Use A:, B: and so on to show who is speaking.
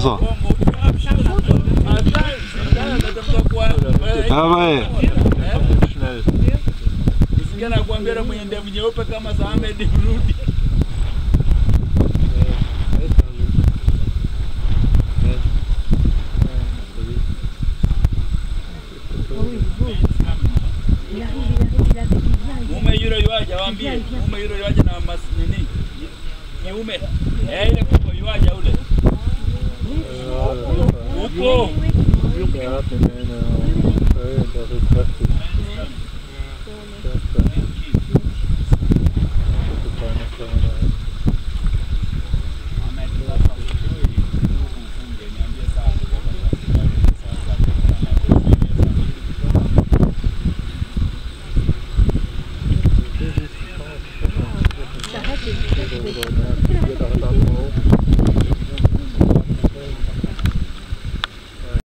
A: så? Hapa eh.
B: Sikana kuambia na mwenye ndevu nyeupe kama za Ahmed Rudi. Mume yule yuaja na mas? Kiume. Eh, ile kubwa yuaja ule. Upo.
C: Ja, 对对对，你打
D: 他打不？